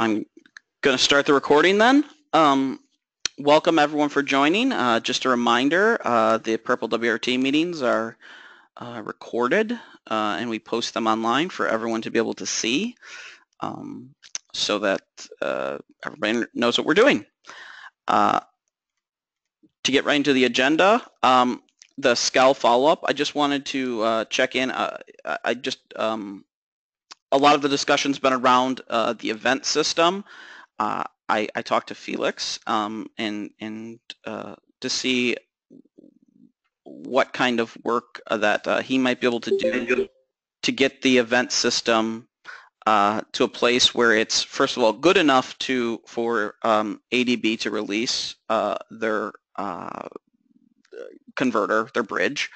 I'm going to start the recording then. Um, welcome everyone for joining. Uh, just a reminder, uh, the prplwrt meetings are uh, recorded uh, and we post them online for everyone to be able to see um, so that uh, everybody knows what we're doing. Uh, to get right into the agenda, um, the SCAL follow-up, I just wanted to check in. I just um, a lot of the discussion's been around uh, the event system. Uh, I, I, talked to Felix um, and, and uh, to see what kind of work uh, that uh, he might be able to do to get the event system uh, to a place where it's, first of all, good enough to for um, ADB to release their converter, their bridge,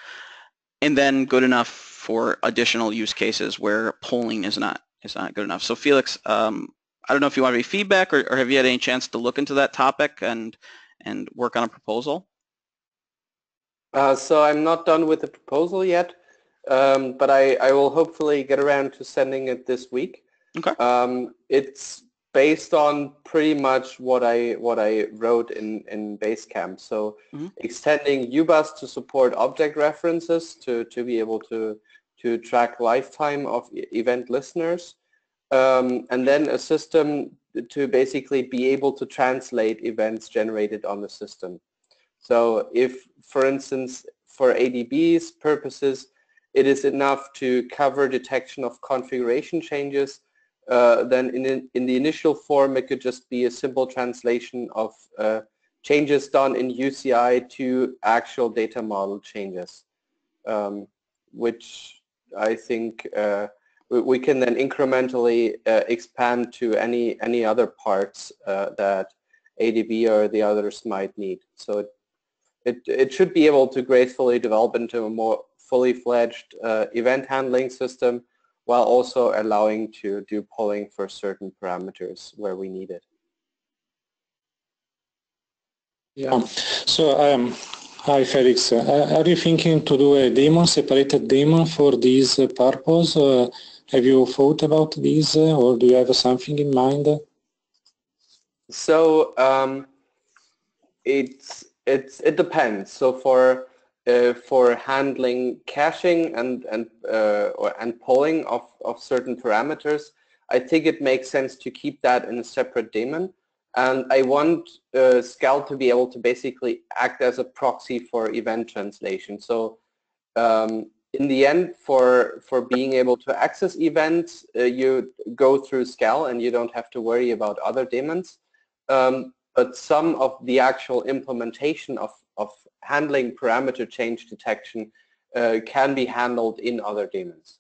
and then good enough for additional use cases where polling is not is not good enough. So Felix, um, I don't know if you want any feedback or, or, have you had any chance to look into that topic and and work on a proposal? Uh, so I'm not done with the proposal yet, um, but I, I will hopefully get around to sending it this week. Okay. Um, it's based on pretty much what I what I wrote in in Basecamp. So mm-hmm. extending UBus to support object references to to be able to to track lifetime of event listeners, um, and then a system to basically be able to translate events generated on the system. So if, for instance, for ADB's purposes, it is enough to cover detection of configuration changes uh, then in, in the initial form it could just be a simple translation of uh, changes done in UCI to actual data model changes, um, which I think uh, we, we, can then incrementally uh, expand to any, any other parts uh, that ADB or the others might need. So it, it, it, should be able to gracefully develop into a more fully fledged uh, event handling system while also allowing to do polling for certain parameters where we need it. Yeah, so um, hi Felix, uh, are you thinking to do a daemon, separated daemon for this uh, purpose? Uh, have you thought about this uh, or do you have something in mind? So um, it's, it's, it depends. So for uh, for handling caching and and uh, or and polling of of certain parameters, I think it makes sense to keep that in a separate daemon. And I want uh, SCAL to be able to basically act as a proxy for event translation. So um, in the end, for for being able to access events, uh, you go through SCAL and you don't have to worry about other daemons. Um, but some of the actual implementation of, of handling parameter change detection uh, can be handled in other daemons.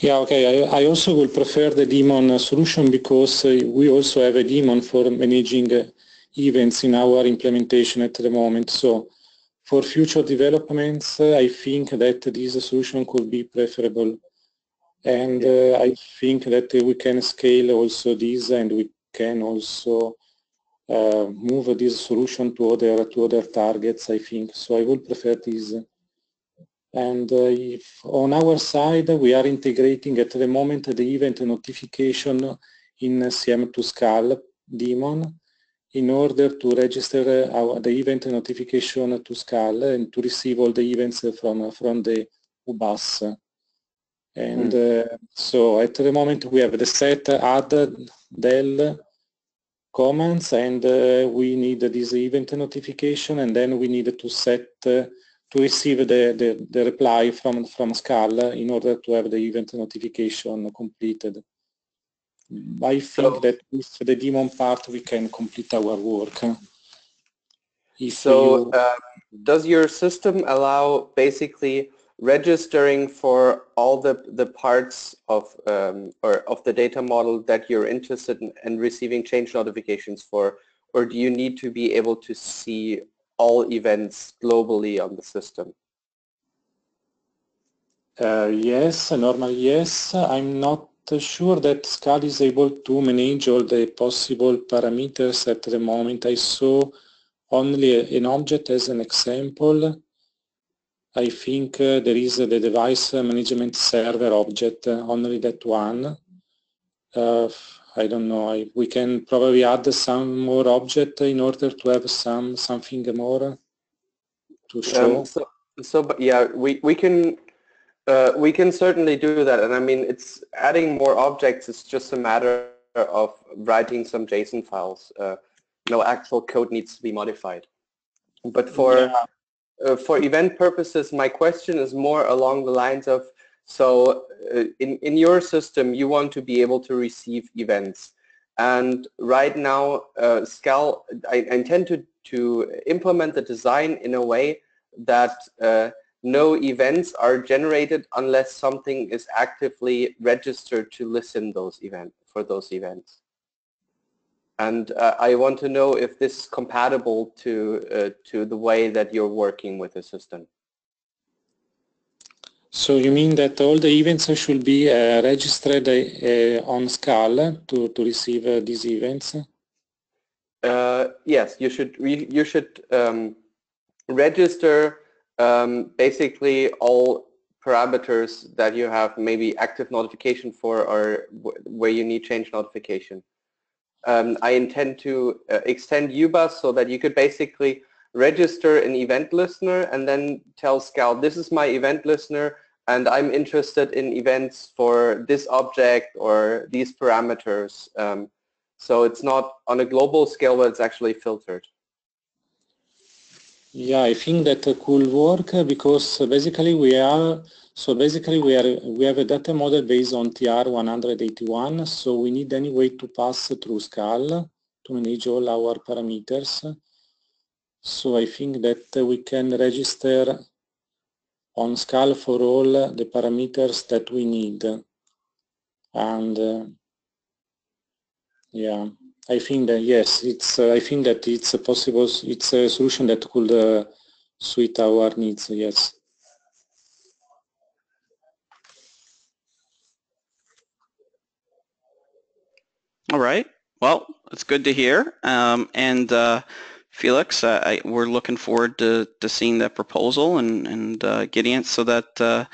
Yeah, okay. I, I, also will prefer the daemon solution because we also have a daemon for managing uh, events in our implementation at the moment. So for future developments, uh, I think that this solution could be preferable. And uh, I think that we can scale also this and we can also uh, move this solution to other to other targets, I think. So I would prefer this. And uh, if on our side we are integrating at the moment the event notification in CM2SCAL daemon in order to register our, the event notification to SCAL and to receive all the events from, from the UBus. And mm. uh, so at the moment we have the set add del commands and uh, we need this event notification and then we need to set uh, to receive the, the, the, reply from, from SCAL in order to have the event notification completed. I think so, that with the daemon part we can complete our work. If so you... uh, does your system allow basically registering for all the, the parts of um, or of the data model that you're interested in and receiving change notifications for or do you need to be able to see all events globally on the system? Uh, yes, normally yes. I'm not sure that SCAL is able to manage all the possible parameters at the moment. I saw only an object as an example I think uh, there is the device management server object, uh, only that one. I don't know, I, we can probably add some more object in order to have some something more to show. Um, so, so, but yeah, we, we can uh, we can certainly do that. And I mean, it's adding more objects It's just a matter of writing some JSON files. Uh, no actual code needs to be modified. But for yeah. uh, for event purposes, my question is more along the lines of so uh, in, in your system, you want to be able to receive events. And right now, uh, I, I, intend to, to implement the design in a way that uh, no events are generated unless something is actively registered to listen those event for those events. And uh, I want to know if this is compatible to, uh, to the way that you're working with the system. So you mean that all the events should be uh, registered uh, on Scal to, to receive uh, these events? Uh, yes, you should you should um, register um, basically all parameters that you have maybe active notification for or where you need change notification. Um, I intend to uh, extend UBus so that you could basically register an event listener and then tell Scal, this is my event listener and I'm interested in events for this object or these parameters. Um, so it's not on a global scale, but it's actually filtered. Yeah, I think that could work because basically we are so basically we are we have a data model based on TR181. So we need anyway to pass through Scal to manage all our parameters. So I think that we can register on Scal for all the parameters that we need. And uh, yeah, I think that yes, it's. Uh, I think that it's a possible. It's a solution that could uh, suit our needs. Yes. All right. Well, it's good to hear. Um, and uh, Felix, uh, I, we're looking forward to, to seeing that proposal and, and uh, getting it so that uh,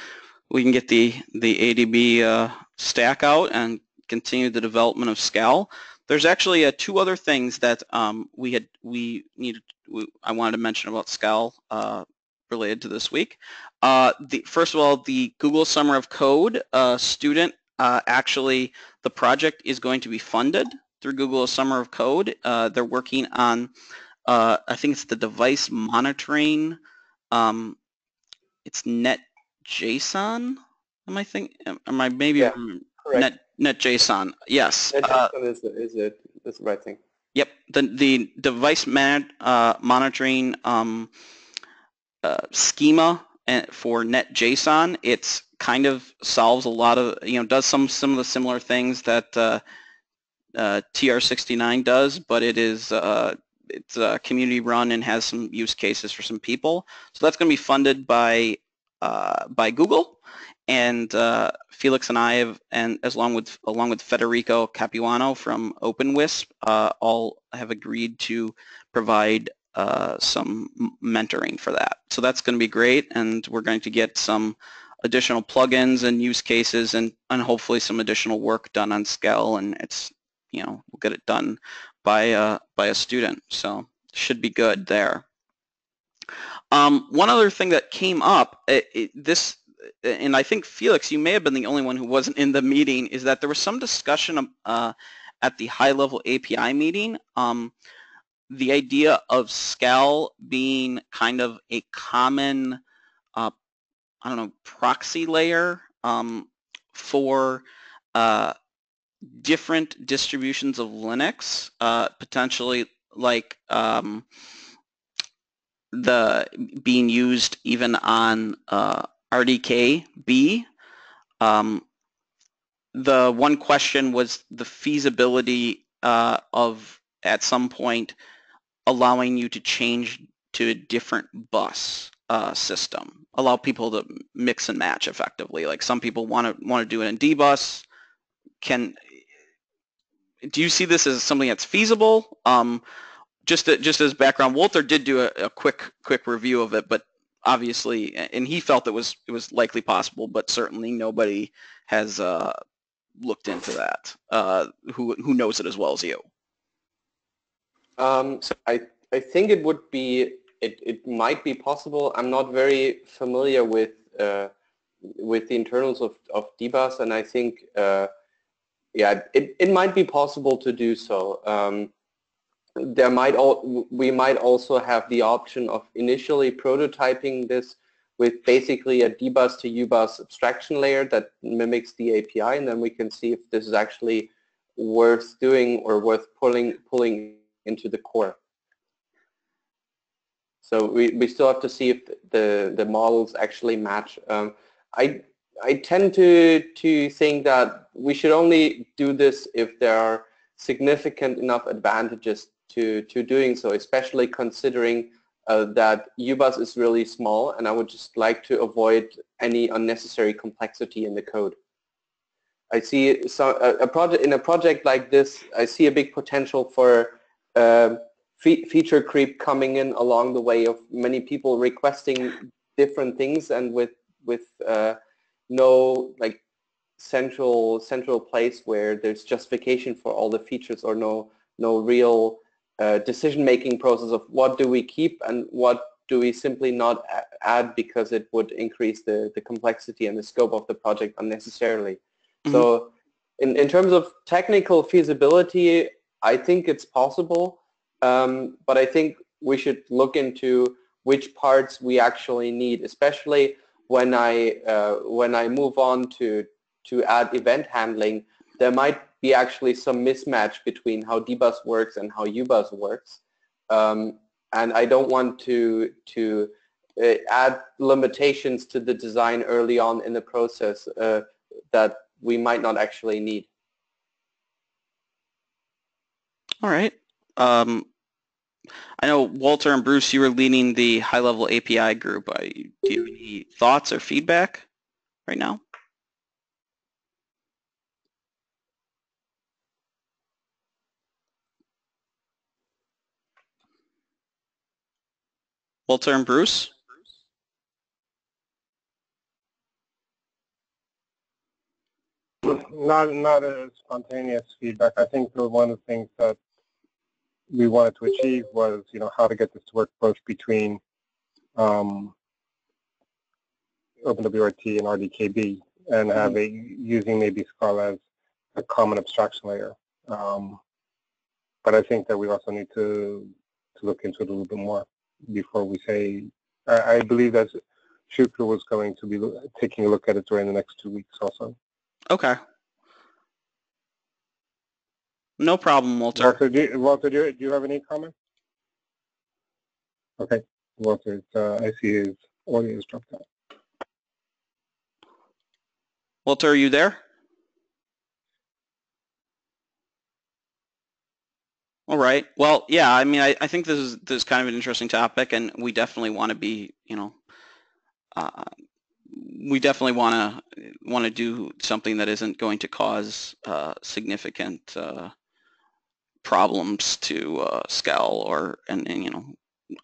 we can get the, the ADB uh, stack out and continue the development of Scal. There's actually uh, two other things that um, we had we needed. We, I wanted to mention about Scal uh, related to this week. the first of all, the Google Summer of Code student actually the project is going to be funded through Google Summer of Code. they're working on uh, I think it's the device monitoring. Um, it's NetJSON. Am I think? Am I maybe yeah, Net NetJSON? Yes. NetJSON uh, is the, is it is the right thing. Yep. The the device man, uh, monitoring um, uh, schema eh, for NetJSON. It's kind of solves a lot of you know does some some of the similar things that uh, uh, TR69 does, but it is uh, it's a community run and has some use cases for some people. So that's going to be funded by uh, by Google, and uh, Felix and I have, and as long with along with Federico Capoano from OpenWisp, uh, all have agreed to provide uh, some mentoring for that. So that's going to be great, and we're going to get some additional plugins and use cases, and and hopefully some additional work done on Scal, and it's you know we'll get it done by a, by a student. So should be good there. Um, one other thing that came up, it, it, this, and I think Felix, you may have been the only one who wasn't in the meeting, is that there was some discussion uh, at the high-level API meeting. Um, the idea of Scal being kind of a common, uh, I don't know, proxy layer um, for uh, different distributions of Linux, uh, potentially like um, the being used even on uh, RDK-B. Um, the one question was the feasibility uh, of at some point allowing you to change to a different bus uh, system, allow people to mix and match effectively. Like some people want to want to do it in D-bus, can do you see this as something that's feasible? Um, just to, just as background, Walter did do a, a, quick quick review of it, but obviously, and he felt it was it was likely possible, but certainly nobody has uh, looked into that. Uh, who who knows it as well as you? Um, I I think it would be it it might be possible. I'm not very familiar with uh, with the internals of of DBus, and I think uh, yeah, it it might be possible to do so. Um, there might all we might also have the option of initially prototyping this with basically a dbus to ubus abstraction layer that mimics the API and then we can see if this is actually worth doing or worth pulling pulling into the core. So we, we still have to see if the, the models actually match. Um, I, I tend to, to think that we should only do this if there are significant enough advantages to, to doing so, especially considering uh, that UBus is really small and I would just like to avoid any unnecessary complexity in the code. I see so, a, a, project in a project like this, I see a big potential for uh, fe feature creep coming in along the way of many people requesting different things and with with uh, no like central central place where there's justification for all the features or no no real uh, decision-making process of what do we keep and what do we simply not add because it would increase the, the complexity and the scope of the project unnecessarily. Mm -hmm. So in, in terms of technical feasibility, I think it's possible, um, but I think we should look into which parts we actually need, especially when I, uh, when I move on to, to add event handling, there might be actually some mismatch between how dbus works and how ubus works. Um, and I don't want to, to uh, add limitations to the design early on in the process uh, that we might not actually need. All right. Um, I know Walter and Bruce, you were leading the high-level API group. do you have any thoughts or feedback right now? Walter and Bruce? Not not a spontaneous feedback. I think one of the things that we wanted to achieve was, you know, how to get this to work both between um, OpenWRT and RDKB and have a, using maybe Scala as a common abstraction layer. Um, but I think that we also need to to look into it a little bit more before we say, I, I believe that Shukru was going to be taking a look at it during the next two weeks also. Okay. No problem, Walter. Walter, do you, Walter, do you, do you have any comments? Okay, Walter, uh, I see his audio is dropped out. Walter, are you there? All right. Well, yeah. I mean, I, I think this is this is kind of an interesting topic, and we definitely want to be, you know, uh, we definitely want to want to do something that isn't going to cause uh, significant uh, problems to uh, or and, and, you know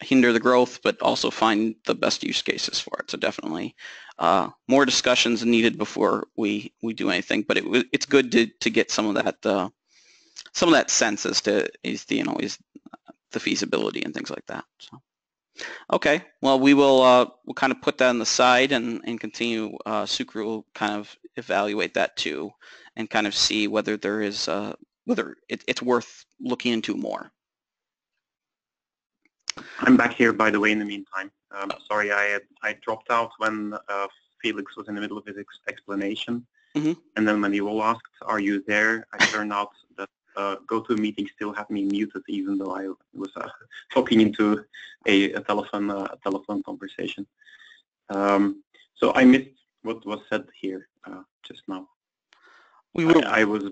hinder the growth, but also find the best use cases for it. So definitely uh, more discussions needed before we we do anything. But it it's good to to get some of that uh, some of that sense as to is the you know is the feasibility and things like that. So. Okay, well we will uh, we'll kind of put that on the side and and continue. Uh, Sucre will kind of evaluate that too, and kind of see whether there is uh, whether it, it's worth looking into more. I'm back here, by the way. In the meantime, um, sorry, I had, I dropped out when uh, Felix was in the middle of his ex explanation, mm -hmm. and then when you all asked, "Are you there?" I turned out that uh, GoToMeeting still had me muted even though I was uh, talking into a, a telephone uh, a telephone conversation. Um, so I missed what was said here uh, just now. We will. I, I, was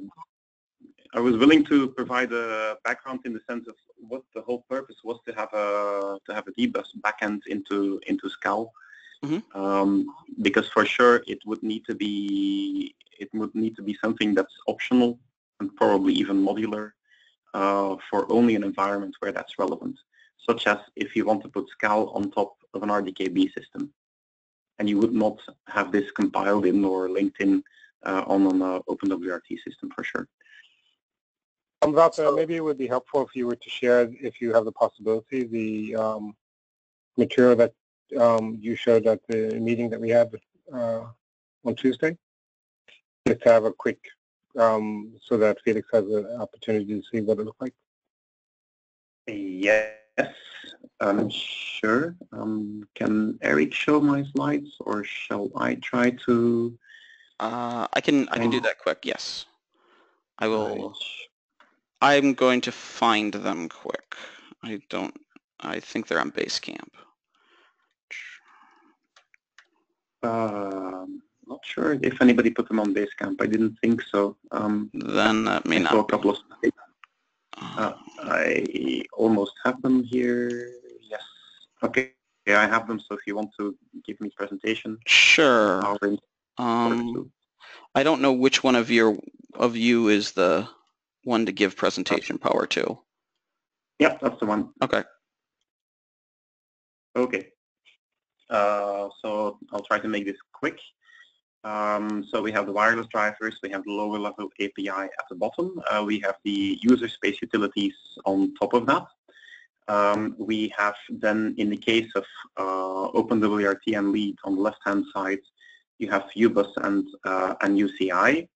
I was willing to provide a background in the sense of what the whole purpose was to have a to have a dbus backend into into Scal. Mm -hmm. um, because for sure it would need to be it would need to be something that's optional and probably even modular uh, for only an environment where that's relevant, such as if you want to put Scal on top of an RDKB system. And you would not have this compiled in or linked in uh, on an uh, OpenWRT system for sure. Um, Wouter, maybe it would be helpful if you were to share, if you have the possibility, the um, material that um, you showed at the meeting that we had uh, on Tuesday, just to have a quick, um, so that Felix has an opportunity to see what it looks like. Yes, um, sure. Um, can Eric show my slides, or shall I try to? Uh, I can I can do that quick. Yes, I will. I'm going to find them quick. I don't. I think they're on Basecamp. Um, not sure if anybody put them on Basecamp. I didn't think so. Um, then that may I not. saw a couple of. Uh, Uh, I almost have them here. Yes. Okay. Yeah, I have them. So if you want to give me presentation, sure. I'll Um, I don't know which one of your of you is the one to give presentation power to. Yep, that's the one. Okay. Okay. Uh, so I'll try to make this quick. Um, so we have the wireless drivers, we have the lower level API at the bottom, uh, we have the user space utilities on top of that. Um, we have then in the case of uh, OpenWRT and LEDE on the left hand side, you have UBus and, uh, and UCI.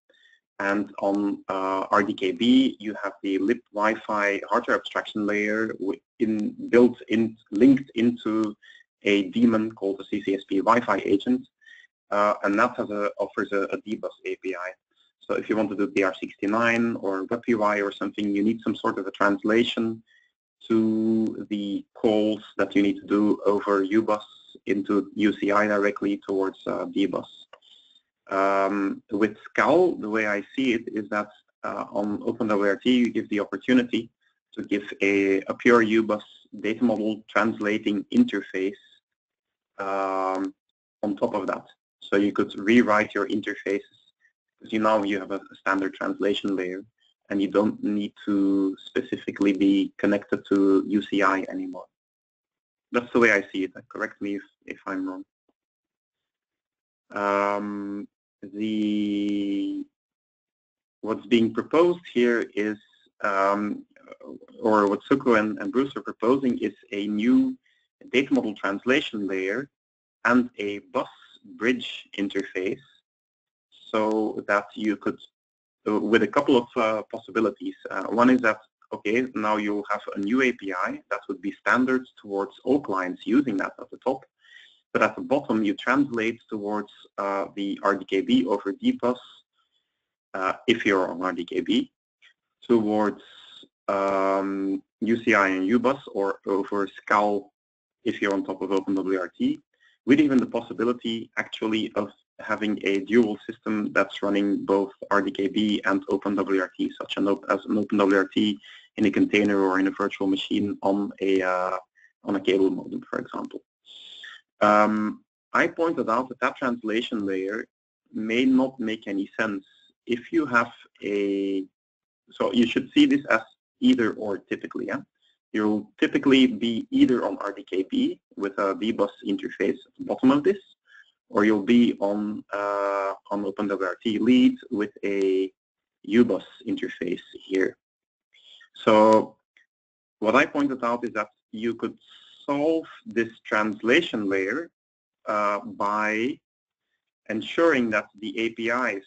And on uh, RDKB, you have the LIP Wi-Fi hardware abstraction layer in, built in, linked into a daemon called the CCSP Wi-Fi agent, uh, and that a, offers a, a dbus API. So if you want to do TR69 or WebUI or something, you need some sort of a translation to the calls that you need to do over UBus into UCI directly towards uh, dbus. Um, with SCAL, the way I see it is that uh, on OpenWRT, you give the opportunity to give a, a pure UBus data model translating interface um, on top of that. So you could rewrite your interfaces because you now you have a, a standard translation layer and you don't need to specifically be connected to UCI anymore. That's the way I see it. Correct me if, if I'm wrong. Um, the what's being proposed here is, um, or what Suko and, and Bruce are proposing is a new data model translation layer and a bus bridge interface so that you could, uh, with a couple of uh, possibilities. Uh, one is that, okay, now you have a new API that would be standard towards all clients using that at the top. But at the bottom, you translate towards uh, the RDKB over DBus, uh, if you're on RDKB, towards um, UCI and UBus, or over SCAL if you're on top of OpenWRT, with even the possibility actually of having a dual system that's running both RDKB and OpenWRT, such an, as an OpenWRT in a container or in a virtual machine on a uh, on a cable modem, for example. Um, I pointed out that that translation layer may not make any sense if you have a, so you should see this as either or typically, yeah? You'll typically be either on RDKB with a dbus interface at the bottom of this, or you'll be on uh, on OpenWRT LEDE with a UBus interface here. So what I pointed out is that you could solve this translation layer uh, by ensuring that the APIs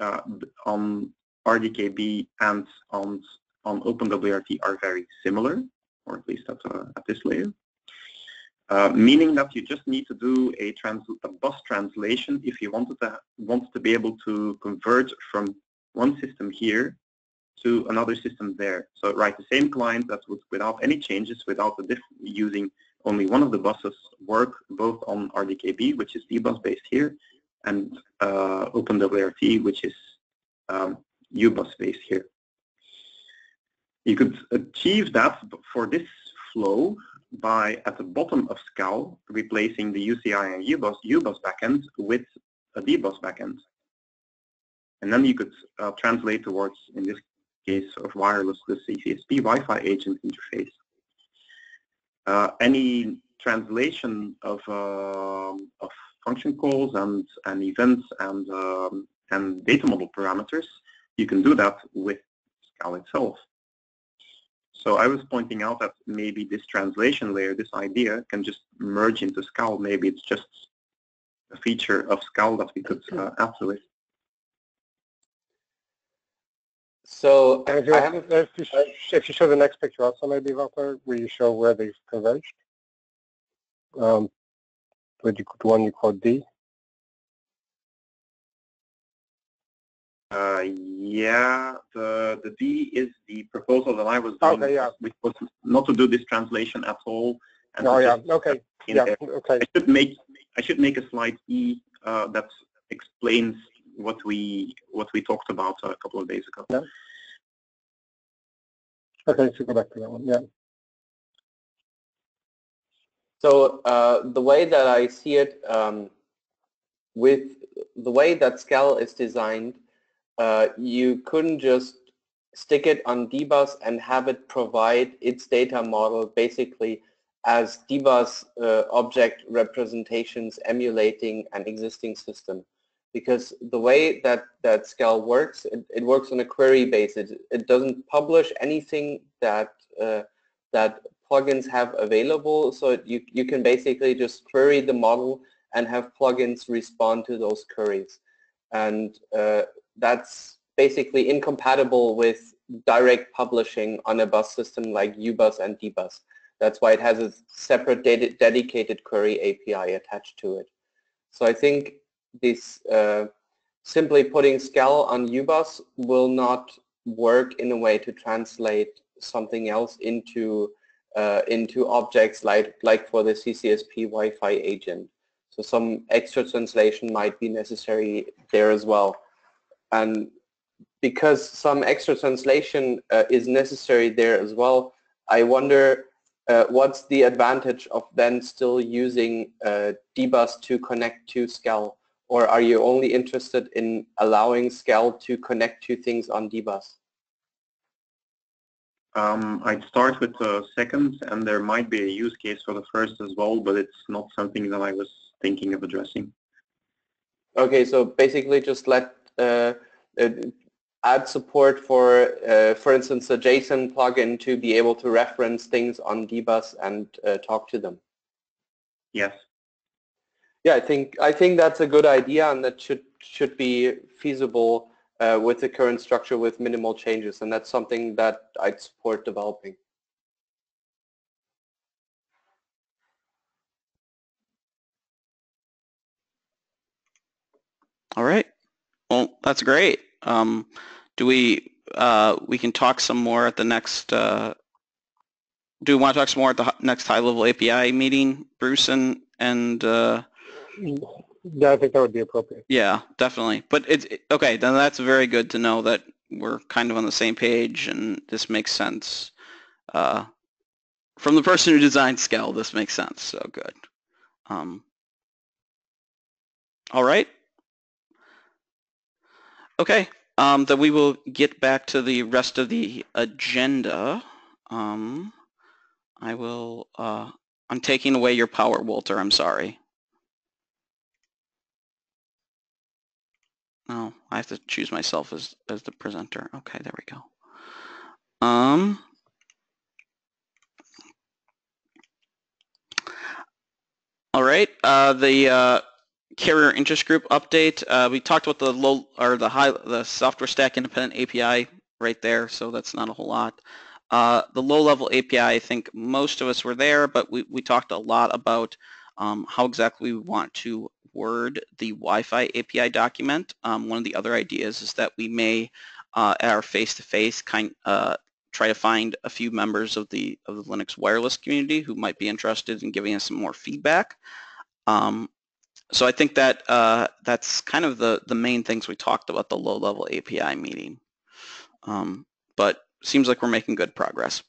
uh, on RDKB and on on OpenWRT are very similar, or at least at, uh, at this layer. Uh, meaning that you just need to do a, trans a bus translation if you wanted to want to be able to convert from one system here to another system there. So write the same client that would, without any changes, without the using only one of the buses, work both on RDKB, which is dbus based here, and uh, OpenWRT, which is um, UBus based here. You could achieve that for this flow by, at the bottom of SCAL, replacing the UCI and UBus, UBus backend with a dbus backend. And then you could uh, translate towards, in this case of wireless, the CCSP Wi-Fi agent interface. Uh, any translation of, uh, of function calls and, and events and, um, and data model parameters, you can do that with Scala itself. So I was pointing out that maybe this translation layer, this idea, can just merge into Scala. Maybe it's just a feature of Scala that we could uh, add to it. So and if you, have, if, you if you show the next picture also maybe, Walter, where you show where they've converged, um, what you, the one you call D. Uh, yeah, the the D is the proposal that I was doing, okay, yeah. which was not to do this translation at all. And oh yeah, okay, yeah, there. okay. I should make I should make a slide E uh, that explains what we what we talked about a couple of days ago. Yeah. Okay, so go back to that one. Yeah. So uh, the way that I see it, um, with the way that Scal is designed, uh, you couldn't just stick it on dbus and have it provide its data model basically as dbus uh, object representations emulating an existing system. Because the way that, that Scal works, it, it works on a query basis. It doesn't publish anything that, uh, that plugins have available. So you, you can basically just query the model and have plugins respond to those queries. And uh, that's basically incompatible with direct publishing on a bus system like UBus and DBus. That's why it has a separate dedicated query API attached to it. So I think this uh, simply putting Scal on UBus will not work in a way to translate something else into uh, into objects like like for the CCSP Wi-Fi agent. So some extra translation might be necessary there as well. And because some extra translation uh, is necessary there as well, I wonder uh, what's the advantage of then still using uh, dbus to connect to Scal? Or are you only interested in allowing Scal to connect to things on dbus? Um, I'd start with the second, and there might be a use case for the first as well, but it's not something that I was thinking of addressing. Okay, so basically just let uh, uh, add support for, uh, for instance, a JSON plugin to be able to reference things on dbus and uh, talk to them. Yes. Yeah, I think I think that's a good idea, and that should should be feasible uh, with the current structure with minimal changes, and that's something that I'd support developing. All right. Well, that's great. Um, do we, uh, we can talk some more at the next, uh, do we want to talk some more at the next high-level API meeting, Bruce and, and uh, yeah, I think that would be appropriate. Yeah, definitely. But it's okay. Then that's very good to know that we're kind of on the same page, and this makes sense. Uh, from the person who designed Scal, this makes sense. So good. Um, all right. Okay. Um, then we will get back to the rest of the agenda. Um, I will. Uh, I'm taking away your power, Walter. I'm sorry. Oh, I have to choose myself as, as the presenter. Okay, there we go. Um, all right, uh, the uh, carrier interest group update. Uh, we talked about the low or the high the software stack independent API right there, so that's not a whole lot. Uh, the low-level API, I think most of us were there, but we, we talked a lot about um, how exactly we want to word the Wi-Fi API document. Um, one of the other ideas is that we may, uh, at our face-to-face, -face kind uh, try to find a few members of the of the Linux wireless community who might be interested in giving us some more feedback. Um, so I think that uh, that's kind of the the main things we talked about the low-level API meeting. Um, but seems like we're making good progress.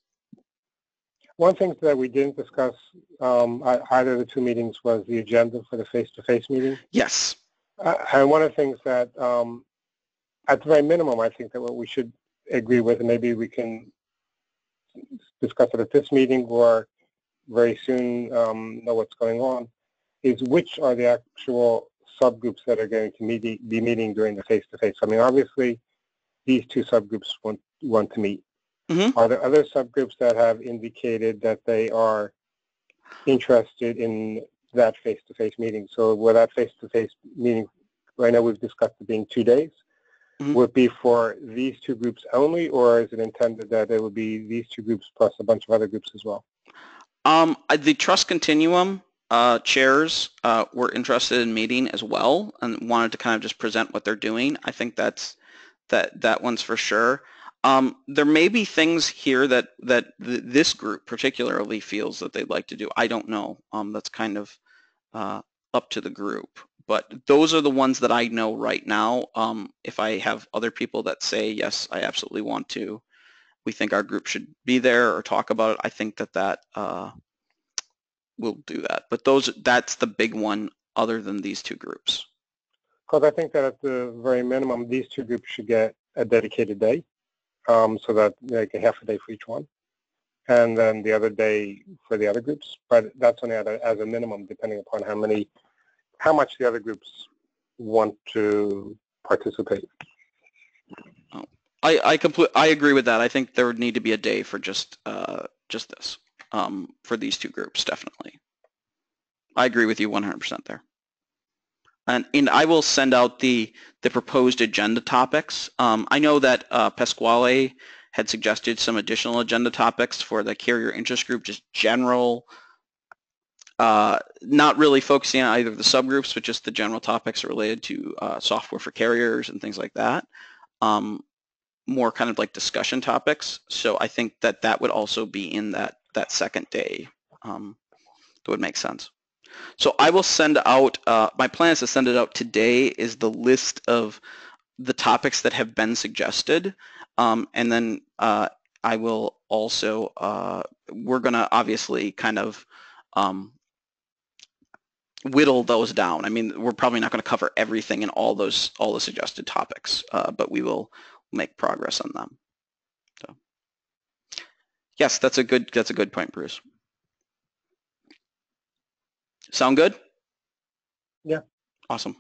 One thing that we didn't discuss um, either of the two meetings was the agenda for the face-to-face meeting. Yes. Uh, and one of the things that, um, at the very minimum, I think that what we should agree with, and maybe we can discuss it at this meeting or very soon um, know what's going on, is which are the actual subgroups that are going to meet, be meeting during the face-to-face. -face. I mean, obviously, these two subgroups want, want to meet. Mm -hmm. Are there other subgroups that have indicated that they are interested in that face-to-face meeting? So where that face-to-face -face meeting, right now we've discussed it being two days, mm -hmm. would be for these two groups only, or is it intended that it would be these two groups plus a bunch of other groups as well? Um, the Trust Continuum uh, chairs uh, were interested in meeting as well and wanted to kind of just present what they're doing. I think that's that that one's for sure. Um, there may be things here that that th this group particularly feels that they'd like to do. I don't know. Um, that's kind of uh, up to the group. But those are the ones that I know right now. Um, if I have other people that say, yes, I absolutely want to, we think our group should be there or talk about it, I think that that uh, will do that. But those that's the big one other than these two groups. Because I think that at the very minimum, these two groups should get a dedicated day um, so that like a half a day for each one, and then the other day for the other groups. But that's only a, as a minimum, depending upon how many, how much the other groups want to participate. I I complete I agree with that. I think there would need to be a day for just uh, just this um, for these two groups, definitely. I agree with you 100% there. And, and I will send out the, the proposed agenda topics. Um, I know that uh, Pasquale had suggested some additional agenda topics for the carrier interest group, just general, uh, not really focusing on either the subgroups, but just the general topics related to uh, software for carriers and things like that. Um, more kind of like discussion topics. So I think that that would also be in that, that second day. Um, that would make sense. So I will send out, uh, my plan is to send it out today is the list of the topics that have been suggested. Um, and then uh, I will also, uh, we're going to obviously kind of um, whittle those down. I mean, we're probably not going to cover everything in all those, all the suggested topics, uh, but we will make progress on them. So, yes, that's a good, that's a good point, Bruce. Sound good? Yeah. Awesome.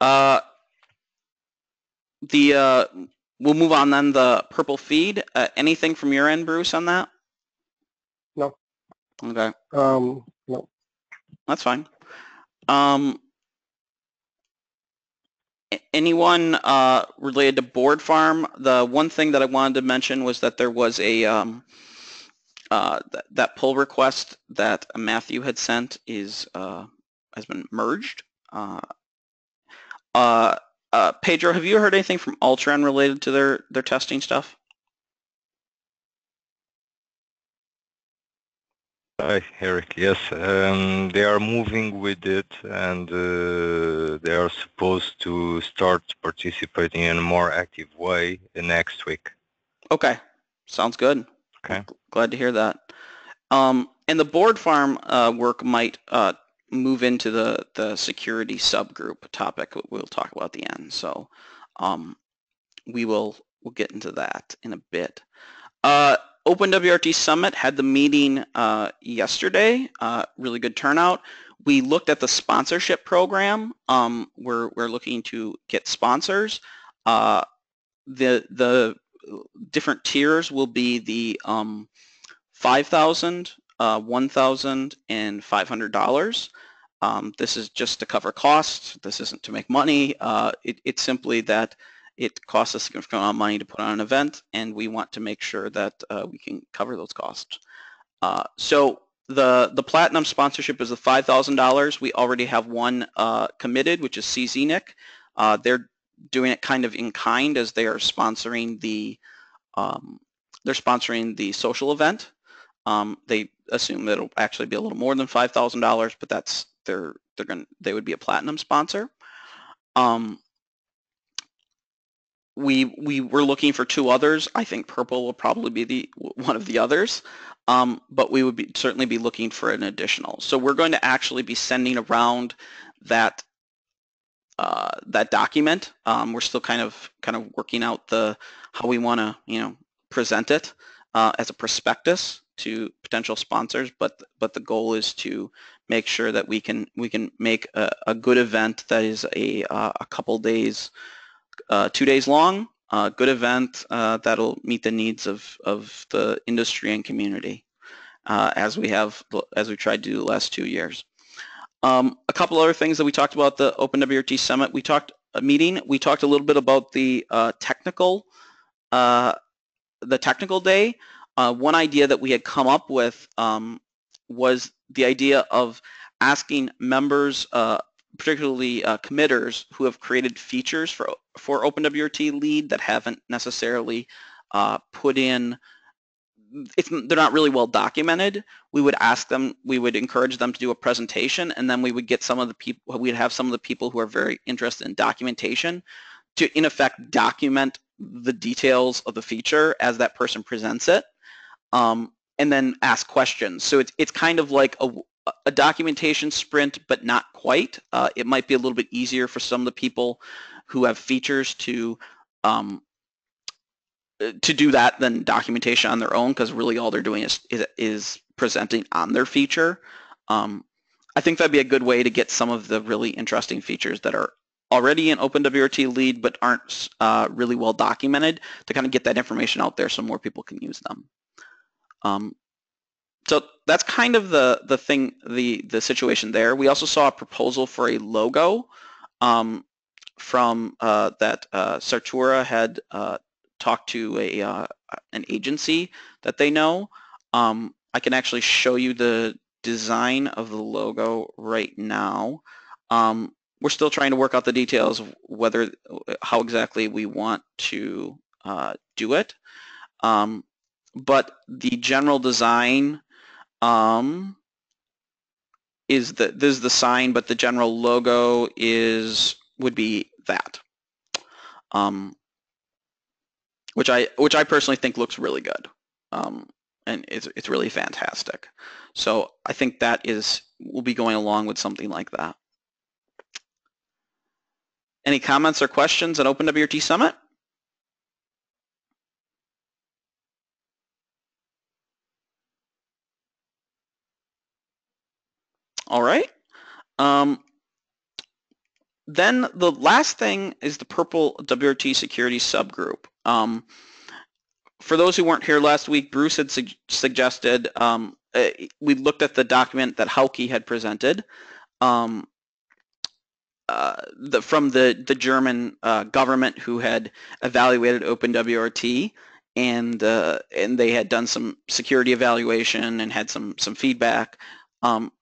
Uh, the uh, we'll move on then. The prpl feed. Uh, anything from your end, Bruce, on that? No. Okay. Um, no. That's fine. Um, anyone uh, related to Board Farm? The one thing that I wanted to mention was that there was a um, uh, th that pull request that Matthew had sent is uh, has been merged. Uh, uh, uh, Pedro, have you heard anything from Altran related to their their testing stuff? Hi, Eric. Yes, um, they are moving with it, and uh, they are supposed to start participating in a more active way next week. Okay, sounds good. Okay. Glad to hear that. Um, and the board farm uh, work might uh, move into the, the security subgroup topic we'll talk about at the end. So um, we will we'll get into that in a bit. Uh, OpenWRT Summit had the meeting uh, yesterday. Uh, really good turnout. We looked at the sponsorship program. Um, we're, we're looking to get sponsors. Uh, the the different tiers will be the um, 5,000, uh, 1,000, and $500. Um, this is just to cover costs. This isn't to make money. Uh, it, it's simply that it costs us a significant amount of money to put on an event, and we want to make sure that uh, we can cover those costs. Uh, so the the platinum sponsorship is the $5,000. We already have one uh, committed, which is CZ.NIC. Uh, they're doing it kind of in kind as they are sponsoring the um, they're sponsoring the social event. Um, they assume that it'll actually be a little more than five thousand dollars, but that's they're they're going they would be a platinum sponsor. Um, we we were looking for two others. I think prpl will probably be the one of the others, um, but we would be certainly be looking for an additional. So we're going to actually be sending around that uh, that document. Um, we're still kind of kind of working out the how we want to you know present it uh, as a prospectus to potential sponsors, but but the goal is to make sure that we can we can make a, a good event that is a uh, a couple days, uh, two days long, a good event uh, that'll meet the needs of of the industry and community, as we have as we tried to do the last two years. Um, a couple other things that we talked about the OpenWRT Summit. We talked a meeting. We talked a little bit about the uh, technical the technical day. one idea that we had come up with um, was the idea of asking members, uh, particularly uh, committers who have created features for, for OpenWRT LEDE that haven't necessarily uh, put in, if they're not really well documented, we would ask them, we would encourage them to do a presentation and then we would get some of the people, we'd have some of the people who are very interested in documentation to in effect document the details of the feature as that person presents it. Um, and then ask questions. So it's, it's kind of like a, a documentation sprint, but not quite. Uh, it might be a little bit easier for some of the people who have features to um, to do that than documentation on their own because really all they're doing is, is, is presenting on their feature. Um, I think that'd be a good way to get some of the really interesting features that are already in OpenWRT LEDE but aren't uh, really well documented to kind of get that information out there so more people can use them. Um, so that's kind of the the thing, the the situation there. We also saw a proposal for a logo um, from uh, that uh, Sartura had uh, talked to a uh, an agency that they know. Um, I can actually show you the design of the logo right now. Um, we're still trying to work out the details of whether how exactly we want to uh, do it. Um, but the general design um, is the this is the sign, but the general logo is would be that, um, which I which I personally think looks really good, um, and it's it's really fantastic. So I think that is we'll be going along with something like that. Any comments or questions on OpenWRT Summit? All right. Um, then the last thing is the prplwrt security subgroup. Um, for those who weren't here last week, Bruce had su suggested um, uh, we looked at the document that Hauke had presented um, uh, the, from the, the German uh, government who had evaluated OpenWRT and uh, and they had done some security evaluation and had some some feedback. Um,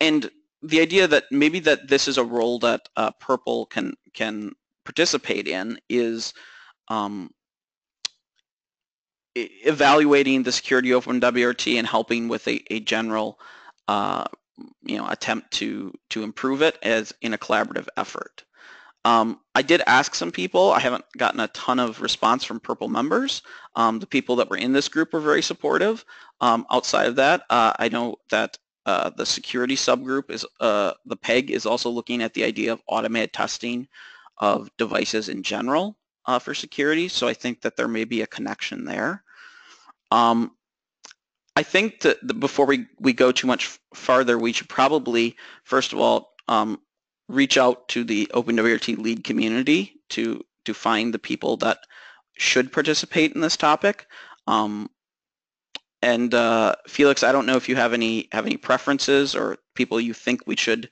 and the idea that maybe that this is a role that uh, prpl can can participate in is um, evaluating the security of WRT and helping with a, a general uh, you know attempt to to improve it as in a collaborative effort. Um, I did ask some people. I haven't gotten a ton of response from prpl members. Um, the people that were in this group were very supportive. Um, outside of that, uh, I know that uh, the security subgroup is, uh, the PEG is also looking at the idea of automated testing of devices in general uh, for security. So I think that there may be a connection there. Um, I think that the, before we, we go too much farther, we should probably, first of all, um, reach out to the OpenWRT LEDE community to, to find the people that should participate in this topic. Um, and uh, Felix, I don't know if you have any have any preferences or people you think we should,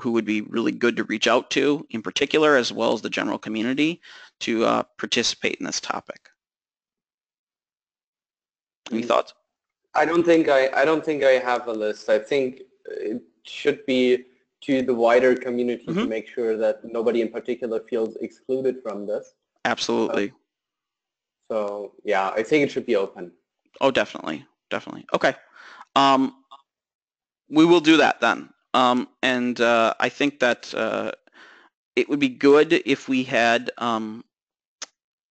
who would be really good to reach out to in particular, as well as the general community, to uh, participate in this topic. Any mm. thoughts? I don't think I I don't think I have a list. I think it should be to the wider community mm -hmm. to mm-hmm. make sure that nobody in particular feels excluded from this. Absolutely. So yeah, I think it should be open. Oh, definitely, definitely. Okay. Um, we will do that then. Um, and uh, I think that uh, it would be good if we had um,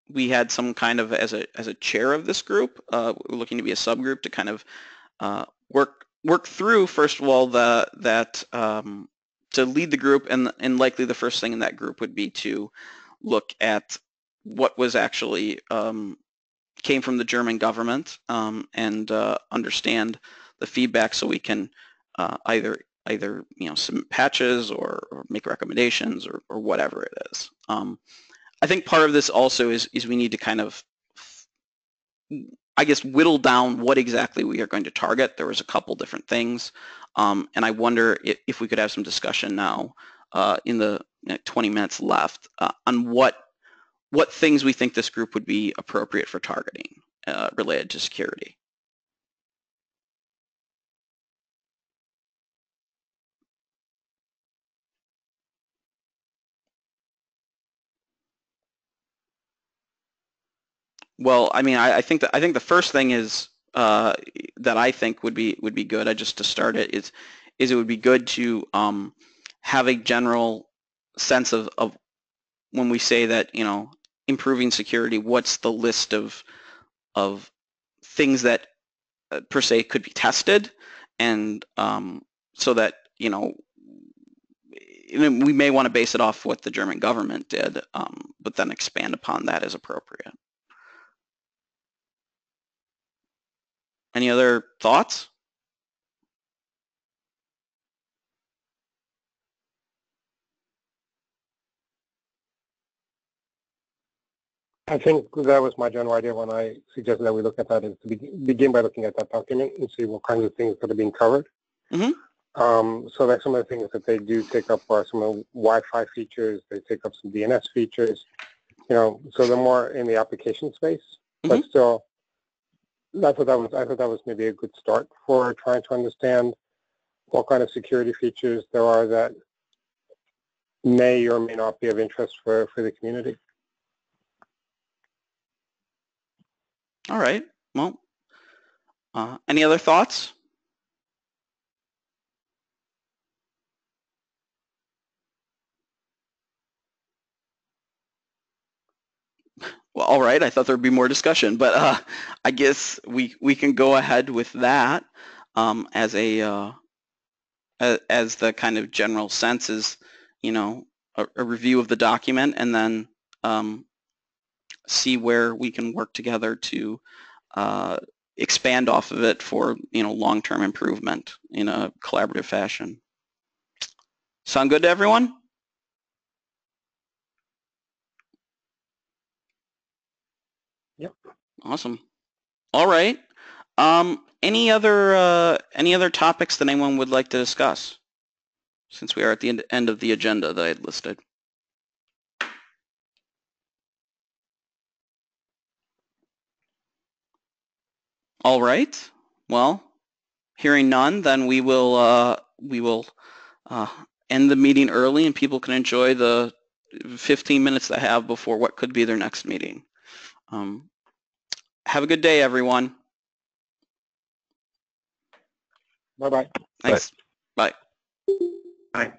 we had some kind of as a as a chair of this group. Uh, looking to be a subgroup to kind of uh, work work through first of all the that um, to lead the group, and and likely the first thing in that group would be to look at what was actually um, came from the German government um, and uh, understand the feedback so we can uh, either either you know submit patches or, or make recommendations or, or whatever it is. Um, I think part of this also is is we need to kind of I guess whittle down what exactly we are going to target. There was a couple different things, um, and I wonder if, if, we could have some discussion now uh, in the 20 minutes left uh, on what what things we think this group would be appropriate for targeting uh, related to security. Well, I mean, I, I think that I think the first thing is uh, that I think would be would be good. I just to start it is is it would be good to um, have a general sense of, of when we say that you know improving security, what's the list of of things that uh, per se could be tested, and um, so that you know we may want to base it off what the German government did, um, but then expand upon that as appropriate. Any other thoughts? I think that was my general idea when I suggested that we look at that is to be, begin by looking at that document and see what kinds of things that are being covered. Mm -hmm. um, so that's some of the things that they do take up are some of the Wi-Fi features. They take up some DNS features. You know, so they're more in the application space, mm -hmm. but still I thought that was I thought that was maybe a good start for trying to understand what kind of security features there are that may or may not be of interest for, for the community. All right. Well, uh, any other thoughts? Well, all right. I thought there'd be more discussion, but uh, I guess we we can go ahead with that um, as a uh, as, as the kind of general sense is, you know, a, a review of the document and then um, see where we can work together to uh, expand off of it for you know long-term improvement in a collaborative fashion. Sound good to everyone? Yep. Awesome. All right. Um, any other uh, any other topics that anyone would like to discuss? Since we are at the end, end of the agenda that I had listed. All right. Well, hearing none, then we will uh, we will uh, end the meeting early, and people can enjoy the 15 minutes they have before what could be their next meeting. Um, have a good day, everyone. Bye-bye. Thanks. Bye. Bye.